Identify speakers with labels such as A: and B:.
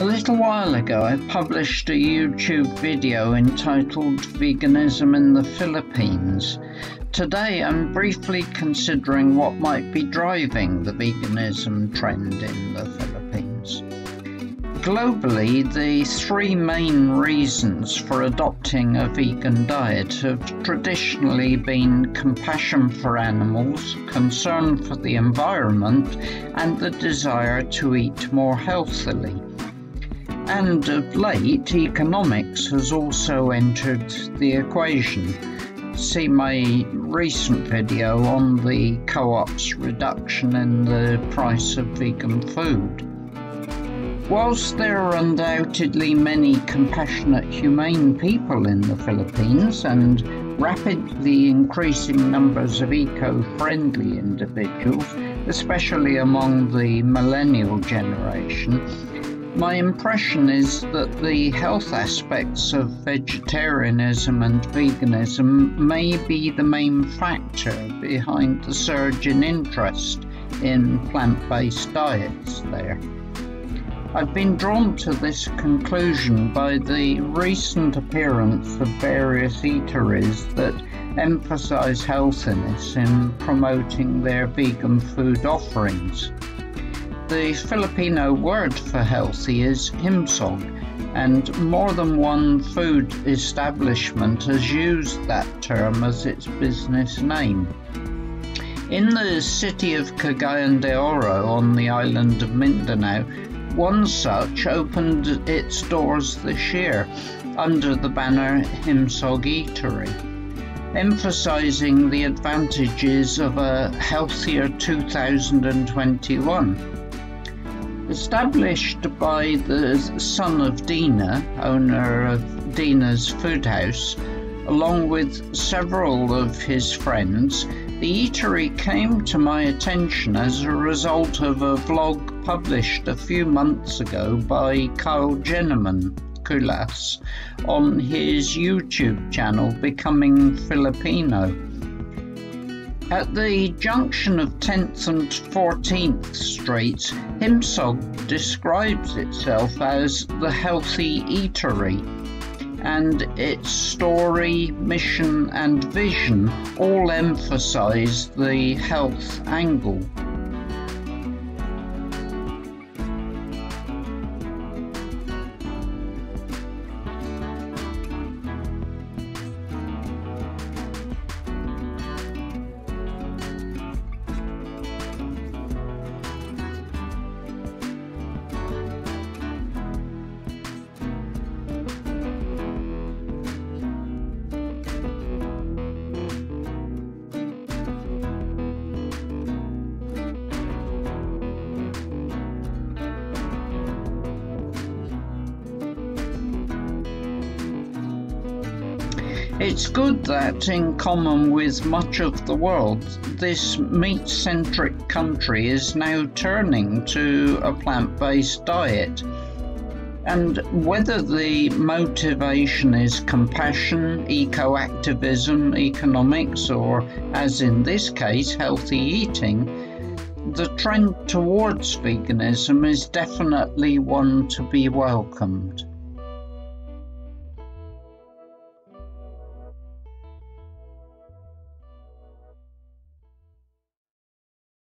A: A little while ago, I published a YouTube video entitled Veganism in the Philippines. Today, I'm briefly considering what might be driving the veganism trend in the Philippines. Globally, the three main reasons for adopting a vegan diet have traditionally been compassion for animals, concern for the environment, and the desire to eat more healthily. And of late, economics has also entered the equation. See my recent video on the co op's reduction in the price of vegan food. Whilst there are undoubtedly many compassionate, humane people in the Philippines and rapidly increasing numbers of eco friendly individuals, especially among the millennial generation, my impression is that the health aspects of vegetarianism and veganism may be the main factor behind the surge in interest in plant based diets there. I've been drawn to this conclusion by the recent appearance of various eateries that emphasize healthiness in promoting their vegan food offerings. The Filipino word for healthy is himsog, and more than one food establishment has used that term as its business name. In the city of Cagayan de Oro on the island of Mindanao, one such opened its doors this year under the banner Himsog Eatery, emphasizing the advantages of a healthier 2021. Established by the son of Dina, owner of Dina's Food House, along with several of his friends, the eatery came to my attention as a result of a vlog published a few months ago by Kyle Jennerman Kulas on his YouTube channel Becoming Filipino. At the junction of 10th and 14th Streets, Himsog describes itself as the healthy eatery, and its story, mission, and vision all emphasize the health angle. It's good that, in common with much of the world, this meat centric country is now turning to a plant based diet. And whether the motivation is compassion, eco activism, economics, or, as in this case, healthy eating, the trend towards veganism is definitely one to be welcomed.